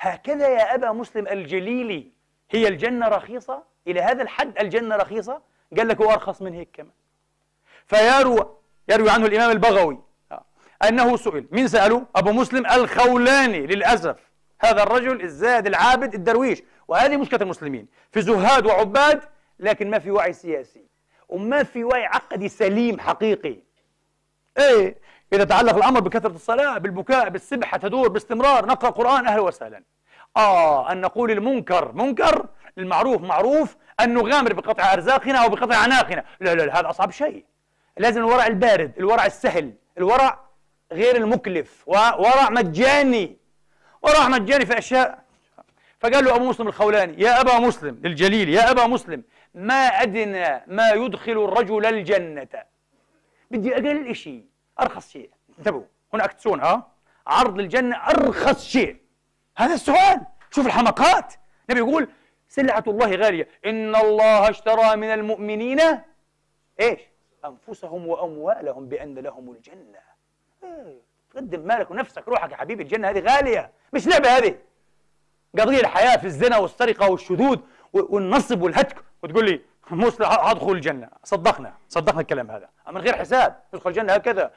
هكذا يا أبا مسلم الجليلي هي الجنة رخيصة؟ إلى هذا الحد الجنة رخيصة؟ قال لك وأرخص من هيك كمان. فيروى يروي عنه الإمام البغوي أنه سئل مين سأله؟ أبو مسلم الخولاني للأسف. هذا الرجل الزاهد العابد الدرويش. وهذه مشكلة المسلمين. في زهاد وعباد لكن ما في وعي سياسي. وما في وعي عقدي سليم حقيقي. إيه إذا تعلق الأمر بكثرة الصلاة بالبكاء بالسبحة تدور باستمرار نقرأ قرآن أهلا وسهلا. آه أن نقول المنكر منكر المعروف معروف أن نغامر بقطع أرزاقنا أو بقطع أعناقنا. لا لا, لا هذا أصعب شيء. لازم الورع البارد الورع السهل الورع غير المكلف ورع مجاني. ورع مجاني في أشياء. فقال له أبو مسلم الخولاني يا أبا مسلم للجليل يا أبا مسلم ما أدنى ما يدخل الرجل الجنة؟ بدي أقل شيء أرخص شيء. انتبهوا. هنا أكتسون ها؟ عرض الجنة أرخص شيء. هذا السؤال. شوف الحمقات النبي يقول سلعة الله غالية. إن الله اشترى من المؤمنين إيش؟ أنفسهم وأموالهم بأن لهم الجنة. إيه. تقدم مالك ونفسك روحك يا حبيبي الجنة هذه غالية. مش لعبة هذه. قضية الحياة في الزنا والسرقة والشذوذ والنصب والهتك. وتقول لي مسلم هدخل الجنة. صدقنا صدقنا الكلام هذا. من غير حساب يدخل الجنة هكذا.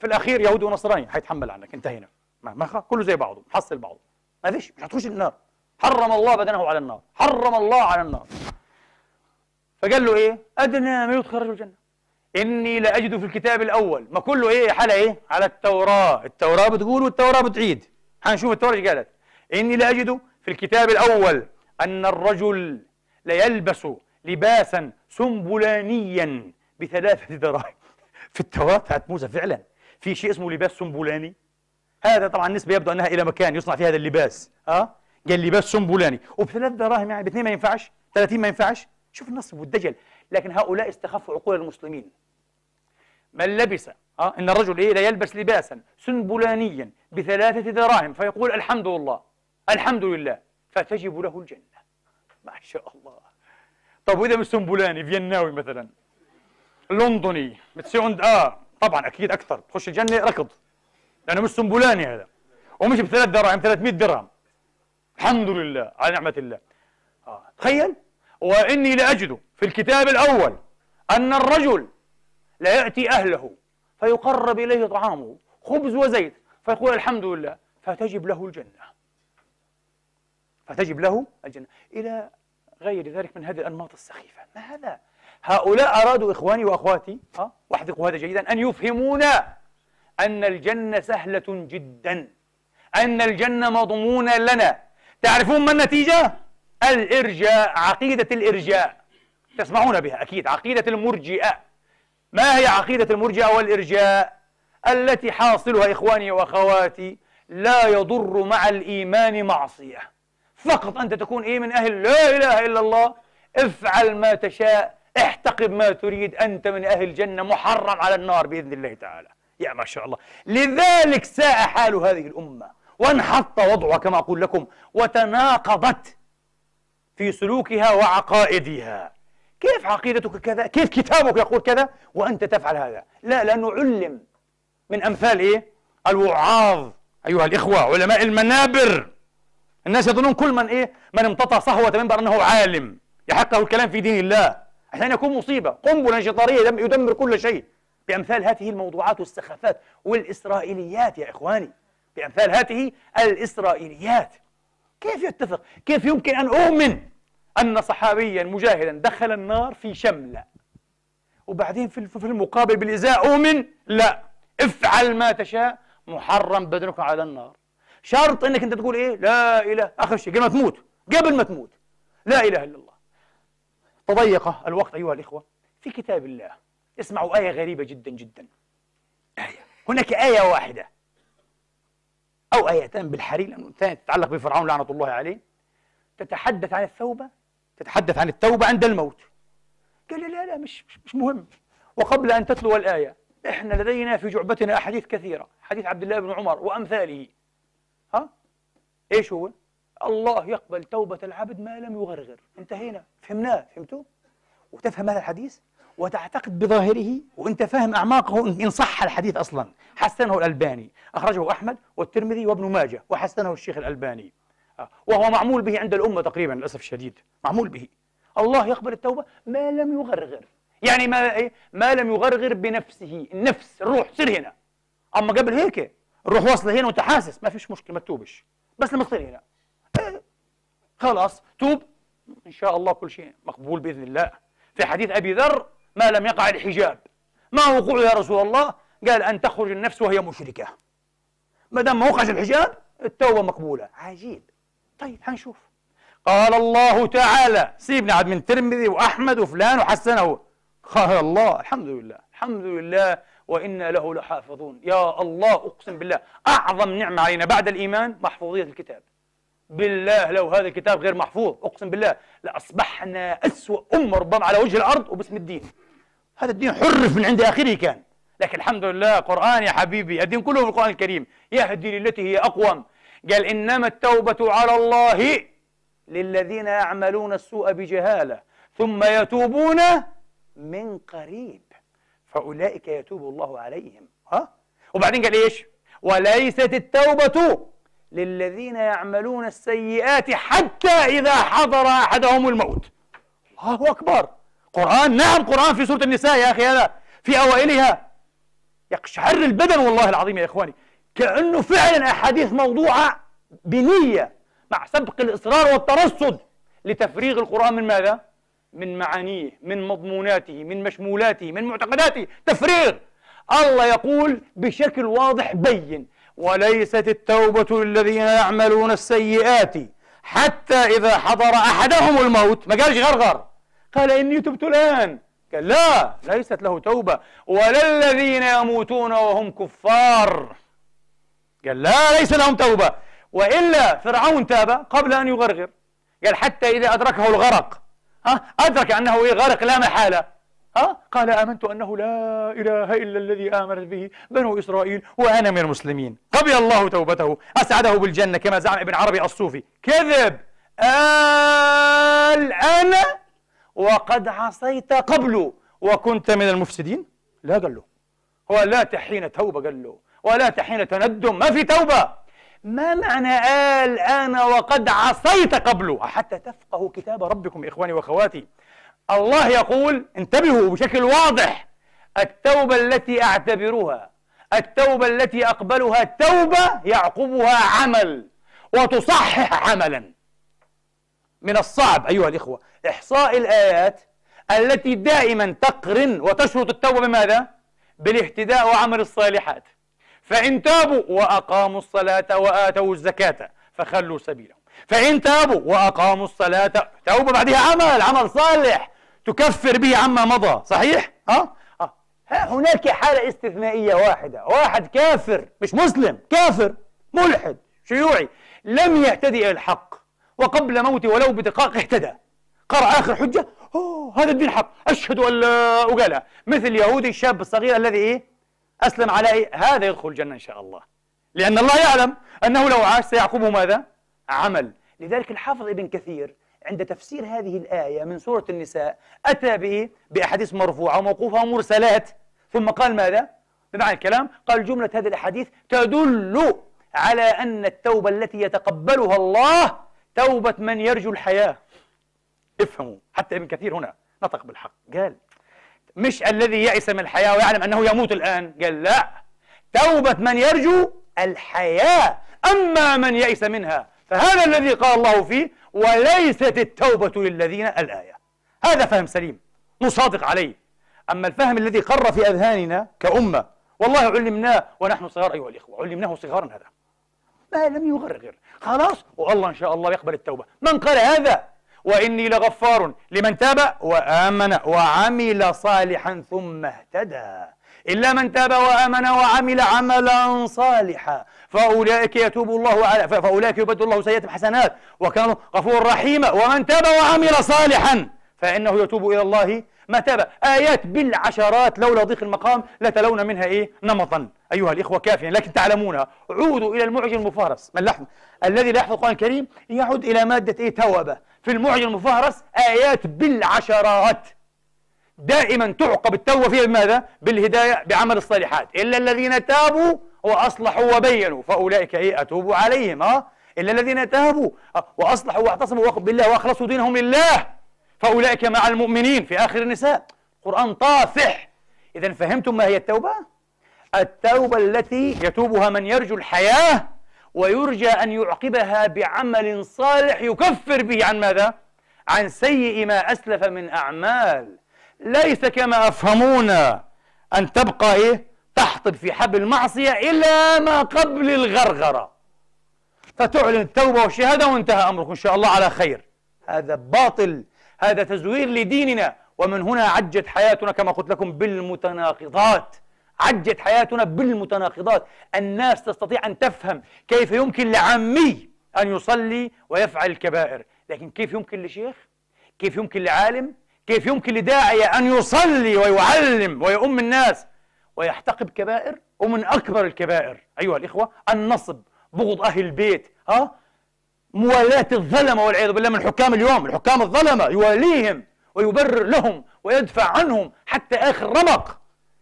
في الأخير يهودي ونصراني. حيتحمل عنك انتهينا. ما, ما كله زي بعضه محصل بعضه. ما فيش مش هتخش النار. حرم الله بدنه على النار. حرم الله على النار. فقال له إيه؟ أدنى ما يدخل رجل الجنة. إني لاجد في الكتاب الأول. ما كله إيه؟ على إيه؟ على التوراة. التوراة بتقول والتوراة بتعيد. هنشوف التوراة إيش قالت. إني لاجد في الكتاب الأول أن الرجل ليلبس لباسا سنبلانيا بثلاثة دراهم. في التوراة بتاعت موسى فعلا في شيء اسمه لباس سنبلاني هذا طبعا نسبة يبدو أنها إلى مكان يصنع فيه هذا اللباس. ها قال لباس سنبلاني وبثلاث دراهم يعني باثنين ما ينفعش 30 ما ينفعش؟ شوف النصب والدجل. لكن هؤلاء استخفوا عقول المسلمين. من لبس ها إن الرجل إيه؟ لا يلبس لباسا سنبلانيا بثلاثة دراهم فيقول الحمد لله الحمد لله فتجب له الجنة. ما شاء الله. طب وإذا مش سنبلاني فيناوي مثلا. لندني. متسيوند آه طبعا أكيد أكثر. تخش الجنة ركض. لأنه مش سنبلاني هذا. ومش بثلاث دراهم 300 درهم. الحمد لله على نعمة الله. آه. تخيل. وإني لأجد في الكتاب الأول أن الرجل لا يأتي أهله فيقرب إليه طعامه. خبز وزيت. فيقول الحمد لله فتجب له الجنة. فتجب له الجنة. إلى غير ذلك من هذه الأنماط السخيفة. ما هذا؟ هؤلاء أرادوا إخواني وأخواتي ها وأحذقوا هذا جيدا أن يفهمونا أن الجنة سهلة جدا أن الجنة مضمونة لنا. تعرفون ما النتيجة؟ الإرجاء عقيدة الإرجاء. تسمعون بها أكيد عقيدة المرجئة. ما هي عقيدة المرجئة والإرجاء؟ التي حاصلها إخواني وأخواتي لا يضر مع الإيمان معصية. فقط أنت تكون إيه من أهل لا إله إلا الله. افعل ما تشاء احتقب ما تريد. أنت من أهل الجنة محرم على النار بإذن الله تعالى. يا ما شاء الله. لذلك ساء حال هذه الأمة. وانحط وضعها كما أقول لكم. وتناقضت في سلوكها وعقائدها. كيف عقيدتك كذا؟ كيف كتابك يقول كذا؟ وأنت تفعل هذا. لا لأنه علم. من أمثال إيه؟ الوعاظ. أيها الإخوة علماء المنابر. الناس يظنون كل من إيه؟ من امتطى صهوة منبر أنه عالم يحقه الكلام في دين الله. أحيانا يكون مصيبة. قنبلة انشطارية يدمر كل شيء. بأمثال هذه الموضوعات والسخافات والإسرائيليات يا إخواني. بأمثال هذه الإسرائيليات. كيف يتفق؟ كيف يمكن أن أؤمن أن صحابيا مجاهدا دخل النار في شملة؟ وبعدين في المقابل بالإزاء أؤمن؟ لا. افعل ما تشاء محرم بدنك على النار. شرط إنك أنت تقول إيه؟ لا إله. آخر شيء قبل ما تموت. قبل ما تموت. لا إله إلا الله. تضيق الوقت أيها الإخوة. في كتاب الله اسمعوا آية غريبة جدا جدا. آية. هناك آية واحدة. أو آيتان بالحري لأنه تتعلق بفرعون لعنة الله عليه. تتحدث عن التوبة. تتحدث عن التوبة عند الموت. قال لا لا مش, مش, مهم. وقبل أن تتلو الآية إحنا لدينا في جعبتنا أحاديث كثيرة. حديث عبد الله بن عمر وأمثاله. ها إيش هو؟ الله يقبل توبة العبد ما لم يغرغر. انتهينا. فهمناه. فهمتوا؟ وتفهم هذا الحديث؟ وتعتقد بظاهره؟ وانت فاهم أعماقه ان صح الحديث أصلا. حسنه الألباني. أخرجه أحمد والترمذي وابن ماجه. وحسنه الشيخ الألباني. آه، وهو معمول به عند الأمة تقريبا للأسف الشديد. معمول به. الله يقبل التوبة ما لم يغرغر. يعني ما إيه؟ ما لم يغرغر بنفسه. النفس الروح تصير هنا. أما قبل هيك الروح واصلة هنا وأنت حاسس ما فيش مشكلة ما تتوبش. بس لما تصير هنا إيه؟ خلاص. توب. إن شاء الله كل شيء مقبول بإذن الله. في حديث أبي ذر ما لم يقع الحجاب. ما وقوعه يا رسول الله؟ قال أن تخرج النفس وهي مشركة. ما دام ما وقعش الحجاب التوبة مقبولة. عجيب. طيب حنشوف. قال الله تعالى سيبنا عاد من الترمذي وأحمد وفلان وحسنه. قال الله الحمد لله. الحمد لله وإنا له لحافظون. يا الله أقسم بالله أعظم نعمة علينا بعد الإيمان محفوظية الكتاب. بالله لو هذا الكتاب غير محفوظ أقسم بالله لأصبحنا أسوأ أمة ربما على وجه الأرض وباسم الدين. هذا الدين حرف من عند آخره كان. لكن الحمد لله قرآن يا حبيبي الدين كله في القرآن الكريم. يهدي للتي هي أقوم. قال إنما التوبة على الله للذين يعملون السوء بجهالة ثم يتوبون من قريب. فأولئك يتوب الله عليهم. ها؟ وبعدين قال إيش؟ وليست التوبة للذين يعملون السيئات حتى إذا حضر أحدهم الموت. الله أكبر. قرآن نعم قرآن في سورة النساء يا أخي هذا في أوائلها. يقشعر البدن والله العظيم يا إخواني. كأنه فعلا أحاديث موضوعة بنية مع سبق الإصرار والترصد لتفريغ القرآن من ماذا؟ من معانيه من مضموناته من مشمولاته من معتقداته. تفريغ! الله يقول بشكل واضح بين وليست التوبة للذين يعملون السيئات حتى إذا حضر أحدهم الموت. ما قالش غرغر. قال إني تبت الآن. قال لا ليست له توبة. ولا الذين يموتون وهم كفار. قال لا ليس لهم توبة. وإلا فرعون تاب قبل أن يغرغر. قال حتى إذا أدركه الغرق. ها؟ أدرك أنه غرق لا محالة. ها؟ قال آمنت أنه لا إله إلا الذي آمنت به بنو إسرائيل وأنا من المسلمين. قبل الله توبته أسعده بالجنة كما زعم ابن عربي الصوفي. كذب! الآن وقد عصيت قبل وكنت من المفسدين؟ لا قال له. هو لا تحين توبة قال له. ولا تحين تندم. ما في توبة. ما معنى الآن وقد عصيت قبل حتى تفقهوا كتاب ربكم إخواني وأخواتي. الله يقول انتبهوا بشكل واضح. التوبة التي أعتبرها التوبة التي أقبلها توبة يعقبها عمل وتصحح عملا. من الصعب أيها الإخوة إحصاء الآيات التي دائما تقرن وتشرط التوبة بماذا؟ بالاهتداء وعمل الصالحات. فإن تابوا وأقاموا الصلاة وآتوا الزكاة فخلوا سبيلهم. فإن تابوا وأقاموا الصلاة توبة بعدها عمل عمل صالح تكفر به عما مضى. صحيح؟ ها؟ أه؟ هناك حالة استثنائية واحدة. واحد كافر مش مسلم كافر ملحد شيوعي لم يهتدي إلى الحق وقبل موته ولو بدقائق اهتدى. قرأ آخر حجة أوه هذا الدين حق. أشهد أن لا وقالها مثل يهودي الشاب الصغير الذي إيه؟ أسلم على إيه هذا يدخل الجنة إن شاء الله. لأن الله يعلم أنه لو عاش سيعقبه ماذا؟ عمل. لذلك الحافظ ابن كثير عند تفسير هذه الآية من سورة النساء أتى به بأحاديث مرفوعة وموقوفة ومرسلات. ثم قال ماذا؟ بمعنى الكلام قال جملة هذه الأحاديث تدل على أن التوبة التي يتقبلها الله توبة من يرجو الحياة. افهموا حتى ابن كثير هنا نطق بالحق. قال مش الذي يئس من الحياة ويعلم أنه يموت الآن. قال لا. توبة من يرجو الحياة. أما من يئس منها فهذا الذي قال الله فيه وليست التوبة للذين الآية. هذا فهم سليم نصادق عليه. أما الفهم الذي قر في أذهاننا كأمة والله علمناه ونحن صغار. أيها الإخوة علمناه صغارا هذا. ما لم يغرغر. خلاص والله إن شاء الله يقبل التوبة. من قال هذا؟ وإني لغفار لمن تاب وآمن وعمل صالحا ثم اهتدى. إلا من تاب وآمن وعمل عملا صالحا فأولئك يتوب الله على فأولئك يبدل الله سيئات حسنات وكانوا غفور رحيما. ومن تاب وعمل صالحا فإنه يتوب إلى الله. ما تاب؟ آيات بالعشرات لولا ضيق المقام لتلون منها إيه؟ نمطا. أيها الإخوة كافيا لكن تعلمونها. عودوا إلى المعجم المفهرس من لحظة الذي لا يحفظ القرآن الكريم يعود إلى مادة إيه؟ توبة. في المعجم المفهرس آيات بالعشرات. دائما تعقب التوبة فيها بماذا؟ بالهداية بعمل الصالحات. إلا الذين تابوا وأصلحوا وبينوا فأولئك إيه؟ أتوب عليهم ها إلا الذين تابوا وأصلحوا واعتصموا بالله وأخلصوا دينهم لله فأولئك مع المؤمنين في آخر النساء. قرآن طافح. إذا فهمتم ما هي التوبة؟ التوبة التي يتوبها من يرجو الحياة ويرجى أن يعقبها بعمل صالح يكفر به. عن ماذا؟ عن سيء ما أسلف من أعمال. ليس كما أفهمونا أن تبقى إيه؟ تحطب في حبل المعصية إلى ما قبل الغرغرة. فتعلن التوبة والشهادة وانتهى أمرك إن شاء الله على خير. هذا باطل. هذا تزوير لديننا. ومن هنا عجت حياتنا كما قلت لكم بالمتناقضات. عجت حياتنا بالمتناقضات. الناس تستطيع أن تفهم كيف يمكن لعامي أن يصلي ويفعل الكبائر. لكن كيف يمكن لشيخ؟ كيف يمكن لعالم؟ كيف يمكن لداعية أن يصلي ويعلم ويؤم الناس؟ ويحتقب كبائر؟ ومن أكبر الكبائر أيها الإخوة النصب بغض أهل البيت ها؟ موالاة الظلمة والعياذ بالله من حكام اليوم. الحكام الظلمة يواليهم ويبرر لهم ويدفع عنهم حتى آخر رمق.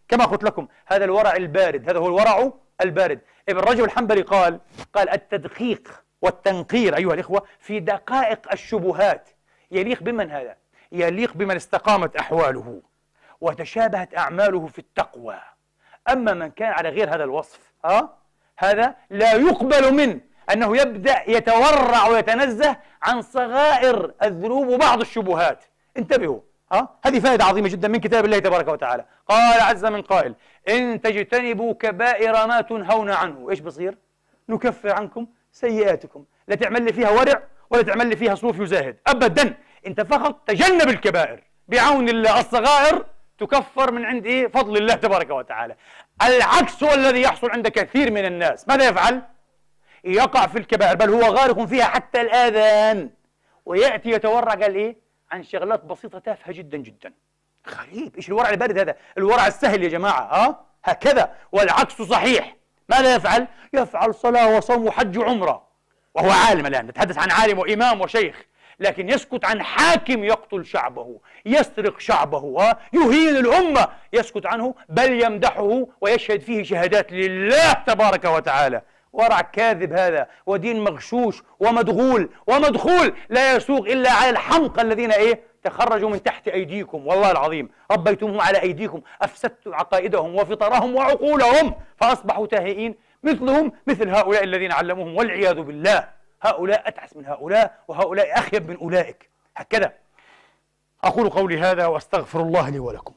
كما قلت لكم هذا الورع البارد هذا هو الورع البارد. إبن رجب الحنبلي قال قال التدقيق والتنقير أيها الإخوة في دقائق الشبهات. يليق بمن هذا؟ يليق بمن استقامت أحواله وتشابهت أعماله في التقوى. أما من كان على غير هذا الوصف ها؟ هذا لا يقبل منه أنه يبدأ يتورع ويتنزه عن صغائر الذنوب وبعض الشبهات. انتبهوا ها؟ هذه فائدة عظيمة جدا من كتاب الله تبارك وتعالى. قال عز من قائل إن تجتنبوا كبائر ما تنهون عنه. إيش بصير؟ نكفر عنكم سيئاتكم. لا تعمل لي فيها ورع ولا تعمل لي فيها صوف يزاهد. أبدا. أنت فقط تجنب الكبائر. بعون الله الصغائر تكفر من عند إيه؟ فضل الله تبارك وتعالى. العكس هو الذي يحصل عند كثير من الناس. ماذا يفعل؟ يقع في الكبائر. بل هو غارق فيها حتى الآذان. ويأتي يتورع قال إيه؟ عن شغلات بسيطة تافهة جدا جدا. غريب. إيش الورع البارد هذا؟ الورع السهل يا جماعة ها؟ هكذا. والعكس صحيح. ماذا يفعل؟ يفعل صلاة وصوم وحج وعمرة. وهو عالم الآن نتحدث عن عالم وإمام وشيخ. لكن يسكت عن حاكم يقتل شعبه يسرق شعبه يهين الأمة. يسكت عنه بل يمدحه ويشهد فيه شهادات لله تبارك وتعالى. ورع كاذب هذا ودين مغشوش ومدغول ومدخول لا يسوق إلا على الحمق الذين إيه؟ تخرجوا من تحت أيديكم والله العظيم. ربيتمهم على أيديكم أفسدتم عقائدهم وفطرهم وعقولهم فأصبحوا تاهئين. مثلهم مثل هؤلاء الذين علموهم والعياذ بالله. هؤلاء أتعس من هؤلاء وهؤلاء أخيب من أولئك. هكذا. أقول قولي هذا وأستغفر الله لي ولكم.